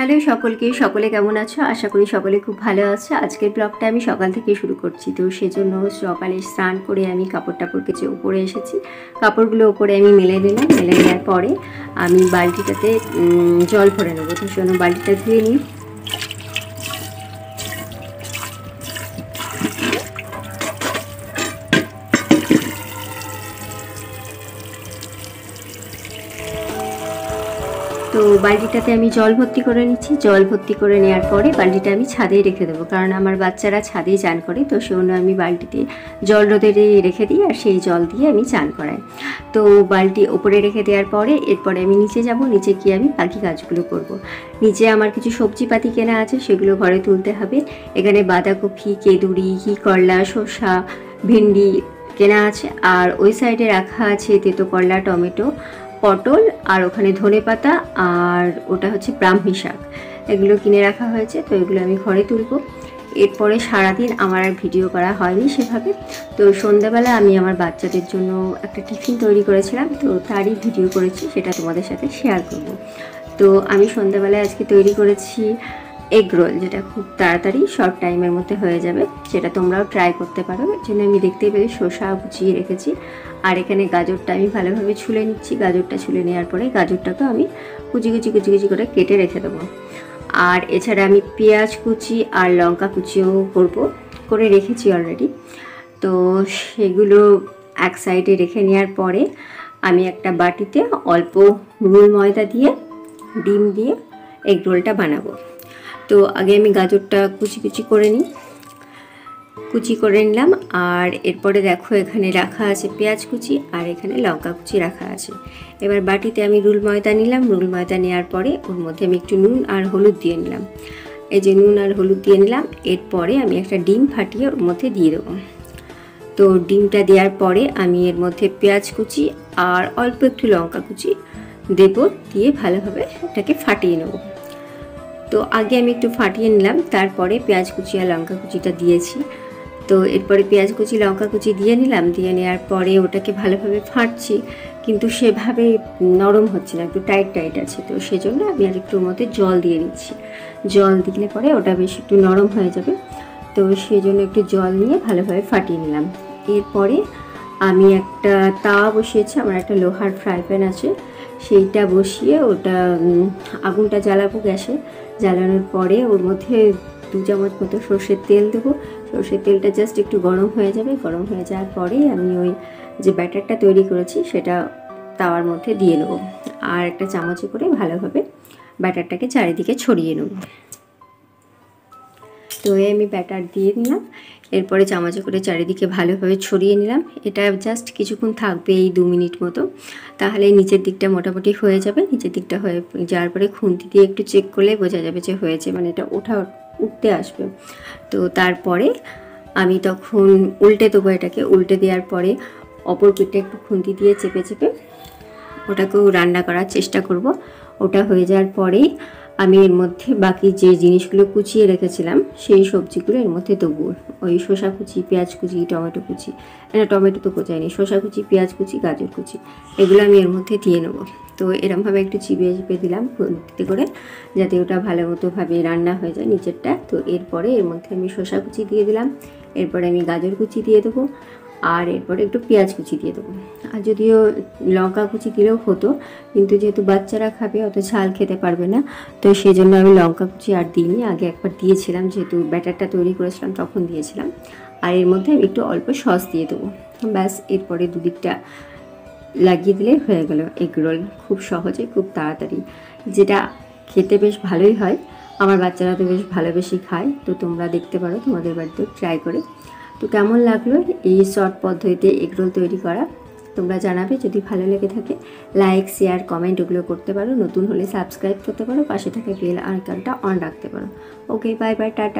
Hello সকলকে, সকলে কেমন আছো? আশা করি সকলে খুব ভালো আছে। আজকের ব্লগটা আমি সকাল থেকে শুরু করছি, তো সেজন্য সকালে স্নান করে আমি কাপড় টাপড় কেচে উপরে এসেছি। কাপড়গুলো ওপরে আমি মেলে দিলাম, মেলে নেওয়ার পরে আমি বালতিটাতে জল ভরে নেব। তো সেজন্য বালতিটা ধুয়ে নিই। তো বালতিটাতে আমি জল ভর্তি করে নিচ্ছি। জল ভর্তি করে নেওয়ার পরে বালতিটা আমি ছাদে রেখে দেবো। কারণ আমার বাচ্চারা ছাদেই চান করে, তো সেজন্য আমি বালতিতে জল রোদে রেখে দিই আর সেই জল দিয়ে আমি চান করাই। তো বালতি ওপরে রেখে দেওয়ার পরে এরপরে আমি নিচে যাব। নিচে গিয়ে আমি বাকি কাজগুলো করব। নিচে আমার কিছু সবজিপাতি কেনা আছে, সেগুলো ঘরে তুলতে হবে। এখানে বাঁধাকপি, কেদুরি, ঘি, করলা, শসা, ভেন্ডি কেনা আছে। আর ওই সাইডে রাখা আছে তেতো করলা, টমেটো। পটল আর ওখানে ধনে পাতা আর ওটা হচ্ছে ব্রাহ্মী শাক। এগুলো কিনে রাখা হয়েছে, তো এগুলো আমি ঘরে তুলবো। এরপরে সারাদিন আমার আর ভিডিও করা হয়নি সেভাবে। তো সন্ধ্যাবেলা আমি আমার বাচ্চাদের জন্য একটা টিফিন তৈরি করেছিলাম, তো তারই ভিডিও করেছি, সেটা তোমাদের সাথে শেয়ার করব। তো আমি সন্ধ্যাবেলায় আজকে তৈরি করেছি এগ রোল যেটা খুব তাড়াতাড়ি শর্ট টাইমের মধ্যে হয়ে যাবে, সেটা তোমরাও ট্রাই করতে পারো। এর জন্য আমি দেখতেই পেলে শসা গুছিয়ে রেখেছি। আর এখানে গাজরটা আমি ভালোভাবে ছুলে নিচ্ছি। গাজরটা ছুলে নেওয়ার পরে গাজরটাকে আমি কুচি কুচি কুচি কুচি করে কেটে রেখে দেবো। আর এছাড়া আমি পেঁয়াজ কুচি আর লঙ্কা কুচিও করব, করে রেখেছি অলরেডি তো সেগুলো এক সাইডে রেখে নেওয়ার পরে আমি একটা বাটিতে অল্প রুল ময়দা দিয়ে, ডিম দিয়ে এগ রোলটা বানাবো। তো আগে আমি গাজরটা কুচি কুচি করে নিই। কুচি করে নিলাম আর এরপরে দেখো এখানে রাখা আছে পেঁয়াজ কুচি আর এখানে লঙ্কা কুচি রাখা আছে। এবার বাটিতে আমি রুল ময়দা নিলাম, রুল ময়দা নেওয়ার পরে ওর মধ্যে আমি একটু নুন আর হলুদ দিয়ে নিলাম। এই যে নুন আর হলুদ দিয়ে নিলাম, এরপরে আমি একটা ডিম ফাটিয়ে ওর মধ্যে দিয়ে দেবো। তো ডিমটা দেওয়ার পরে আমি এর মধ্যে পেঁয়াজ কুচি আর অল্প একটু লঙ্কা কুচি দেব, দিয়ে ভালোভাবে এটাকে ফাটিয়ে নেব। তো আগে আমি একটু ফাটিয়ে নিলাম, তারপরে পেঁয়াজ কুচি আর লঙ্কা কুচিটা দিয়েছি। তো এরপরে পেঁয়াজ কুচি, লঙ্কা কুচি দিয়ে নিলাম, দিয়ে নেওয়ার পরে ওটাকে ভালোভাবে ফাটছি, কিন্তু সেভাবে নরম হচ্ছে না, একটু টাইট টাইট আছে। তো সেজন্য আমি আর একটু মধ্যে জল দিয়ে নিচ্ছি। জল দিলে পরে ওটা বেশ একটু নরম হয়ে যাবে। তো সেই জন্য একটু জল নিয়ে ভালোভাবে ফাটিয়ে নিলাম। এরপরে আমি একটা তাওয়া বসিয়েছি, আমার একটা লোহার ফ্রাই প্যান আছে। সেইটা বসিয়ে ওটা আগুনটা জ্বালাবো গ্যাসে। জ্বালানোর পরে ওর মধ্যে দু চামচ মতো সর্ষের তেল দেবো। সর্ষের তেলটা জাস্ট একটু গরম হয়ে যাবে। গরম হয়ে যাওয়ার পরে আমি ওই যে ব্যাটারটা তৈরি করেছি, সেটা তাওয়ার মধ্যে দিয়ে নেব। আর একটা চামচে করে ভালোভাবে ব্যাটারটাকে চারিদিকে ছড়িয়ে নেব। তো আমি ব্যাটার দিয়ে নিলাম। এরপরে চামচে করে চারিদিকে ভালোভাবে ছড়িয়ে নিলাম। এটা জাস্ট কিছুক্ষণ থাকবে এই দু মিনিট মতো। তাহলে নিচের দিকটা মোটামুটি হয়ে যাবে। নিচের দিকটা হয়ে যাওয়ার পরে খুন্তি দিয়ে একটু চেক করলে বোঝা যাবে যে হয়েছে। মানে এটা ওঠা, উঠতে আসবে। তো তারপরে আমি তখন উল্টে দেবো এটাকে। উল্টে দেওয়ার পরে অপর পিঠটা একটু খুন্তি দিয়ে চেপে চেপে ওটাকেও রান্না করার চেষ্টা করব। ওটা হয়ে যাওয়ার পরেই আমি এর মধ্যে বাকি যে জিনিসগুলো কুচিয়ে রেখেছিলাম, সেই সবজিগুলো এর মধ্যে দেবো। ওই শসা কুচি, পেঁয়াজ কুচি, টমেটো কুচি। না টমেটো তো কোচাইনি শসা কুচি, পেঁয়াজ কুচি, গাজর কুচি। এগুলো আমি এর মধ্যে দিয়ে নেব। তো এরমভাবে একটু চিবিয়ে চিপে দিলাম খুন্তিতে করে, যাতে ওটা ভালো মতোভাবে রান্না হয়ে যায় নিচেরটা। তো এরপরে এর মধ্যে আমি শসা কুচি দিয়ে দিলাম। এরপরে আমি গাজর কুচি দিয়ে দেবো। আর এরপরে একটু পেঁয়াজ কুচি দিয়ে দেবো। আর যদিও লঙ্কা কুচি দিলেও হতো, কিন্তু যেহেতু বাচ্চারা খাবে, অত ঝাল খেতে পারবে না, তো সেই জন্য আমি লঙ্কা কুচি আর দিইনি। আগে একবার দিয়েছিলাম, যেহেতু ব্যাটারটা তৈরি করেছিলাম, তখন দিয়েছিলাম। আর এর মধ্যে আমি একটু অল্প সস দিয়ে দেবো। ব্যাস, এরপরে দুদিকটা লাগিয়ে দিলে হয়ে গেল এগ রোল। খুব সহজে, খুব তাড়াতাড়ি। যেটা খেতে বেশ ভালোই হয়, আমার বাচ্চারা তো বেশ ভালোবেসে খায়, তো তোমরা দেখতে পারো, তোমাদের বাড়িতেও ট্রাই করে। তো কেমন লাগল এই শর্ট পদ্ধতিতে এগরোল তৈরি করা? তোমরা জানাবে যদি ভালো লেগে থাকে। লাইক শেয়ার কমেন্ট ওগুলো করতে পারো। নতুন হলে সাবস্ক্রাইব করতে পারো। পাশে থাকা বেল আইকনটা অন রাখতে পারো। Okay bye bye tata.